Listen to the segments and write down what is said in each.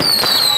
you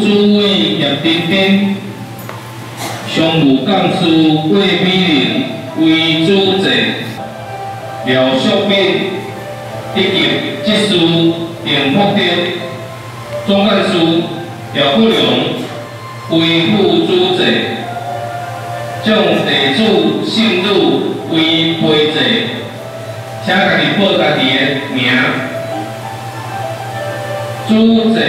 主委叶丁丁，常务干事郭美玲为主席，廖淑敏一级技术。田福德总干事廖富良为副主席，将地主姓入为陪席，请家己报家己的名。主席、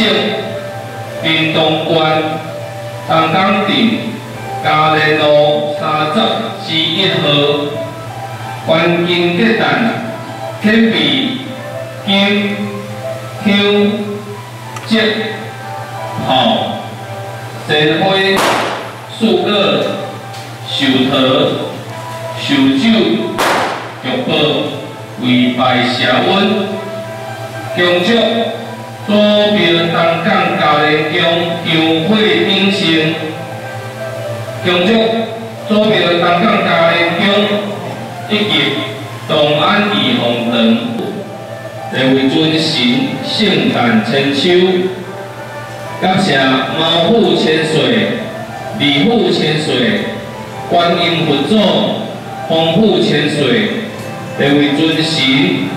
台湾省屏东县东港镇嘉陵路三十之一号，关金结蛋，天币金香接炮鲜花树果树桃。树酒玉宝为拜社温，恭祝祖庙东港嘉陵宫香火鼎盛，恭祝祖庙东港嘉陵宫以及东安义皇堂两位尊神圣诞千秋，感谢毛虎千岁、李虎千岁、观音佛祖。丰富千岁，两位尊神，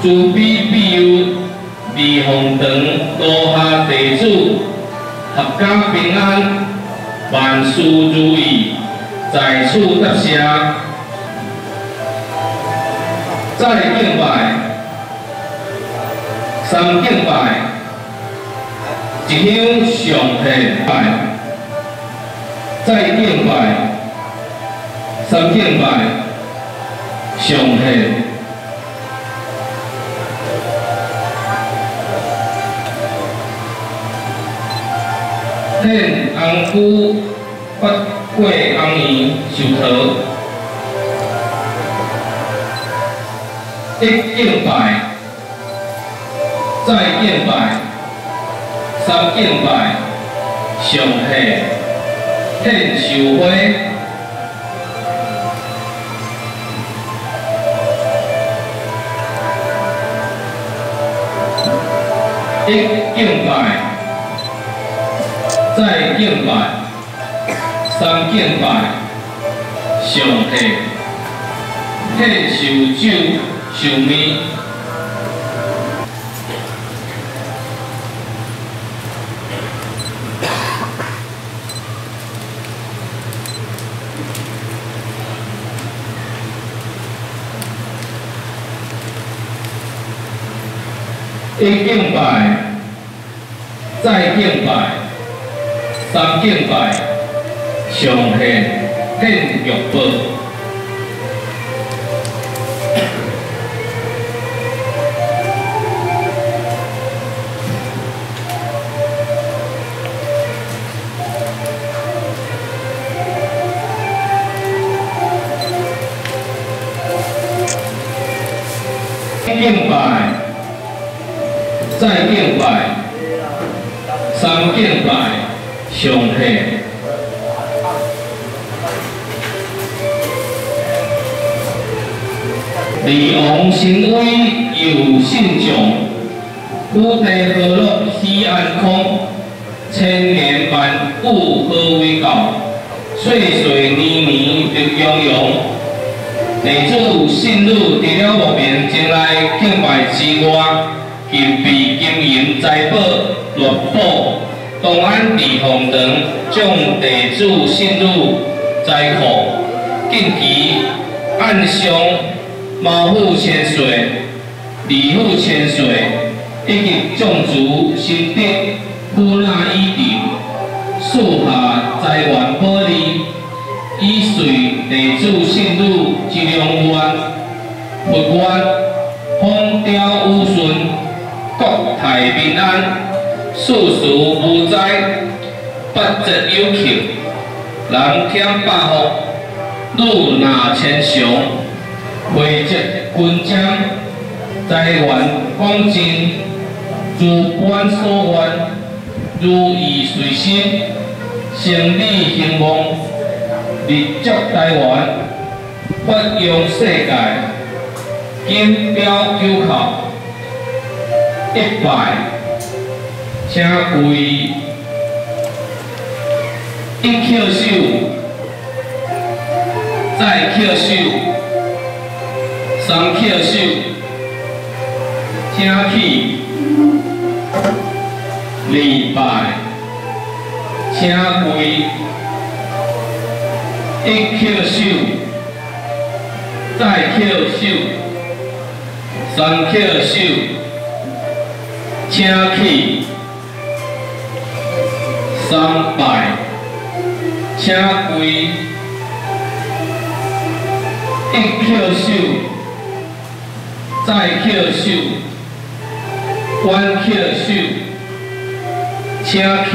慈悲庇佑，二凤堂落下地主，阖家平安，万事如意，在此答谢。再敬拜，三敬拜，一香上献拜，再敬拜。三敬拜，上献献红菇、八桂红圆、寿桃，一敬拜，再敬拜，三敬拜，上献献寿花。一敬拜，再敬拜，三敬拜，上帝，替受酒受面。一敬拜，再敬拜，三敬拜，上献献玉宝。上天。李王神威有信众，福地和乐喜安康，千年万物何为高，岁岁年年得洋洋。地主信入除了目面前来敬拜之外，金币、金银、财宝、乐宝、东安地方堂，将地主信入财库，近期按上毛虎千岁、李虎千岁，以及种族新德、富纳一定，树下财源保利，以遂地主信入之良缘，佛愿风调雨顺，国泰民安，世事无灾，不折有求，人添百福，路纳千祥，惠泽均章，财源广进，诸愿所愿如意随心，生意兴旺，日足台湾，发扬世界。金标九考一百，请跪一翘手，再翘手，三翘手，请起礼拜，请跪一翘手，再翘手。三翘手，请起，三拜，请跪，一叩首，再叩首，弯叩首，请起，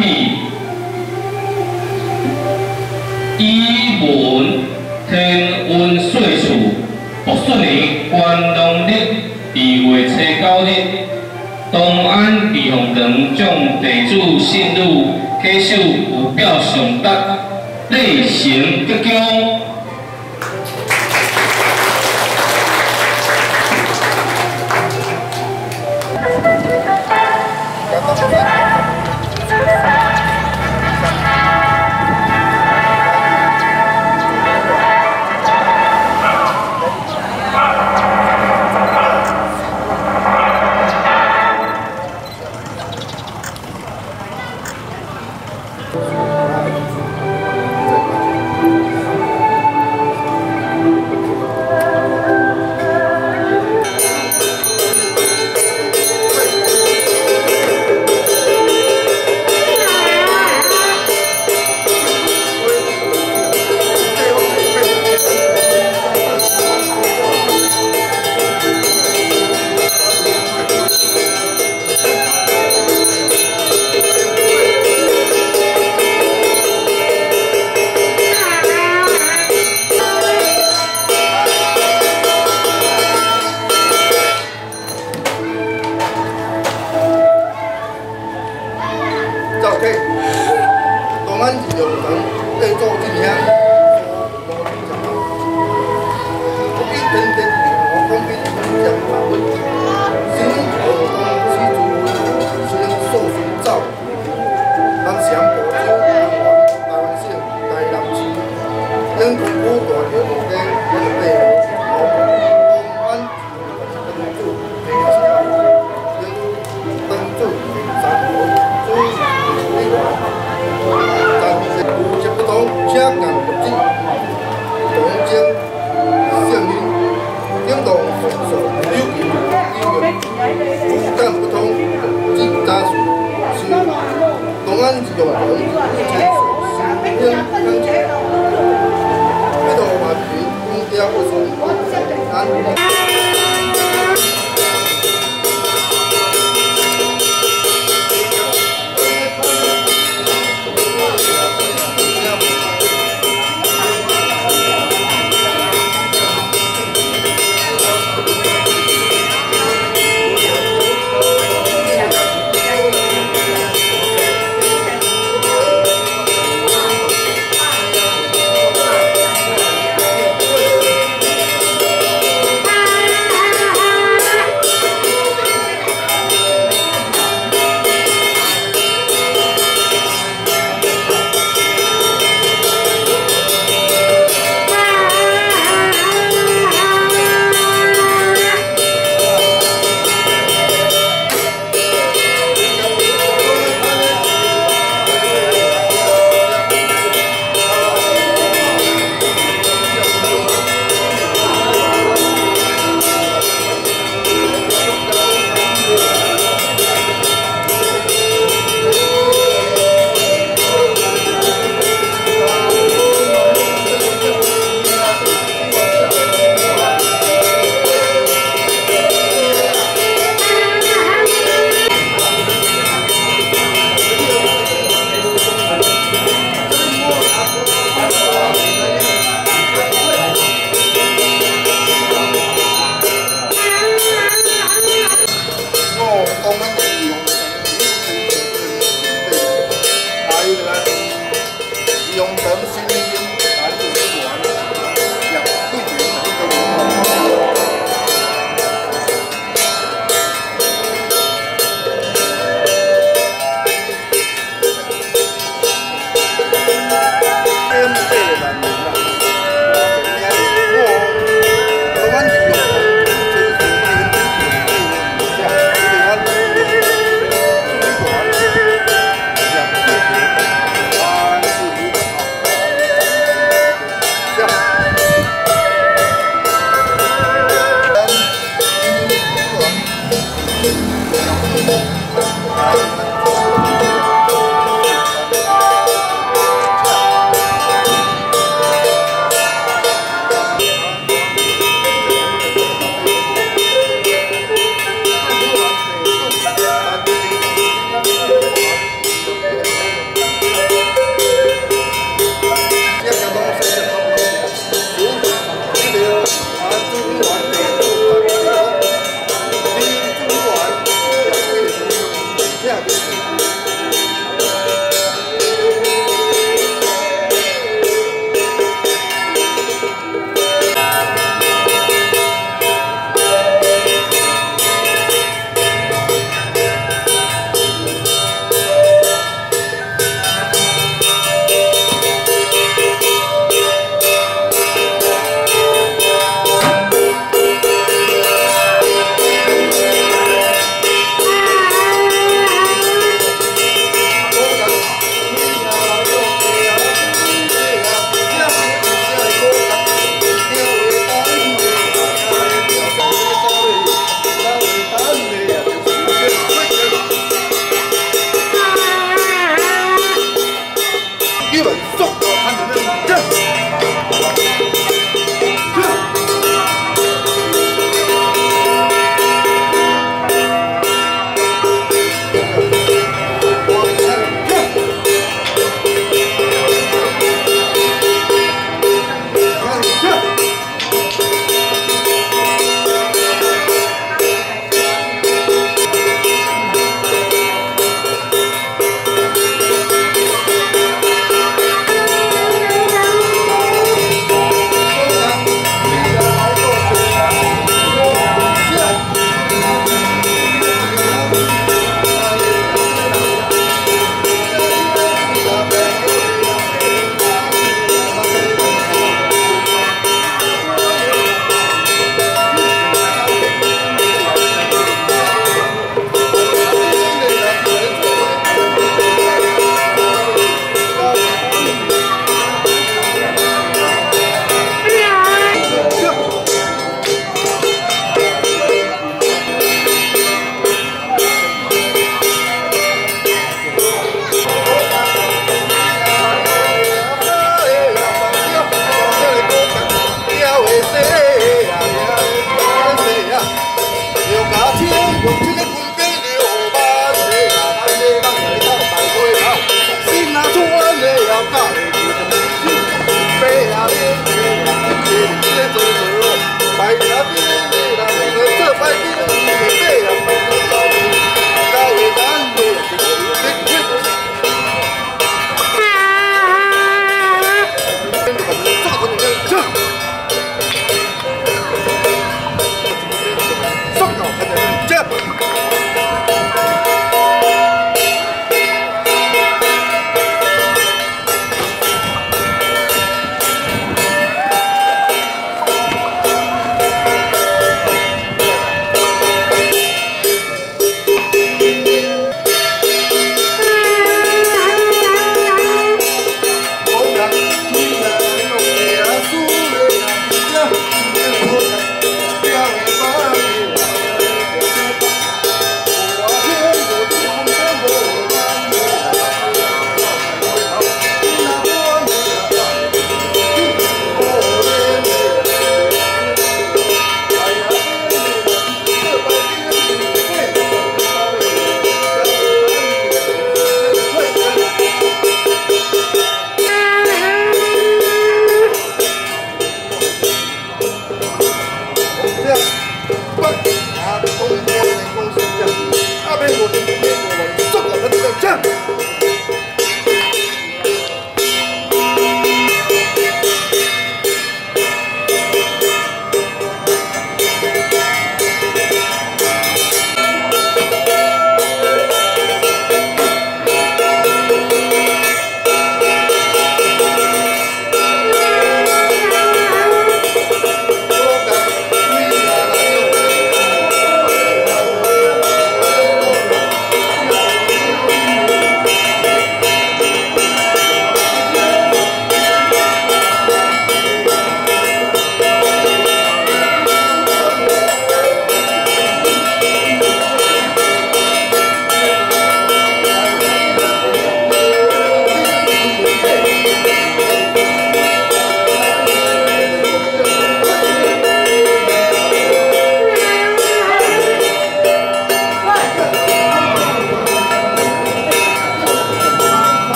以文天运岁数，不顺利，关农历。二月初九日，东安避风塘将地主信女歌手有表上达，内成吉祥。跟古古大桥旁边有公块红安灯柱，灯柱灯柱三号，所以你看，但是古迹不同，车更不止，不同间森林，听到风声溜进来，音乐，古干不同，金家树，是东安一个传统建筑，新疆风情。Vidakozó.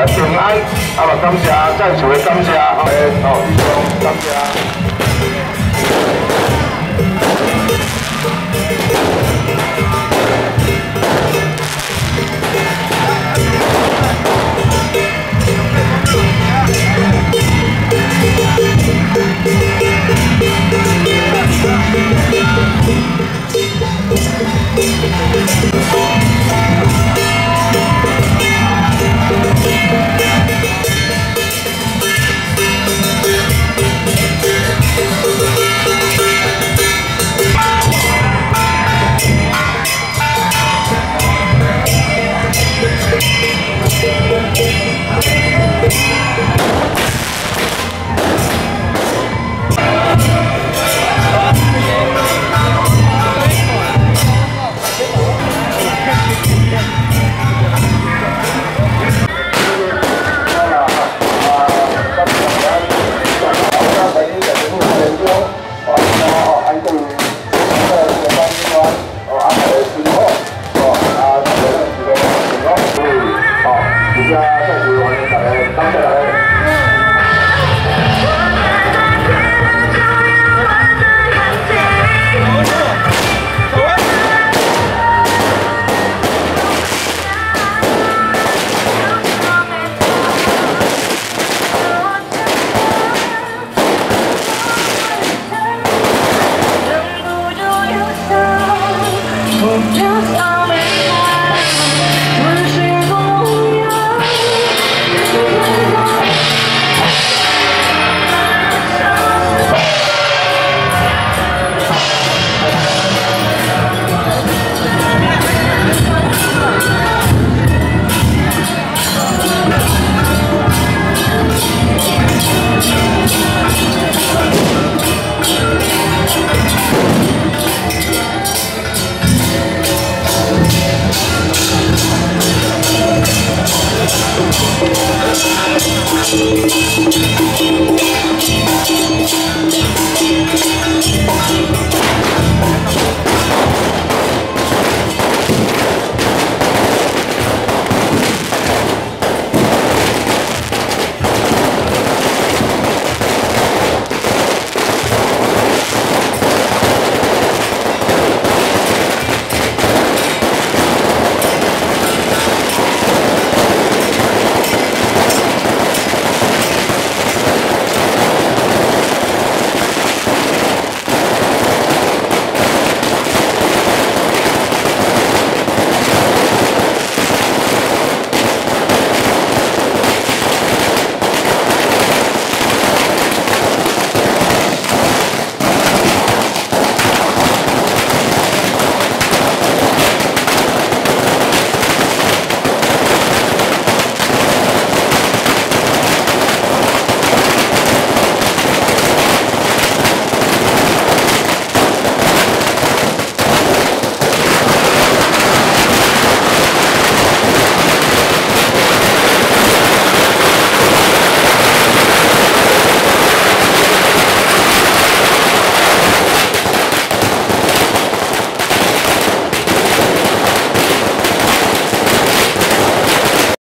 呃平安，啊嘛感谢，再次的感谢，诶，哦，感谢。Thank you.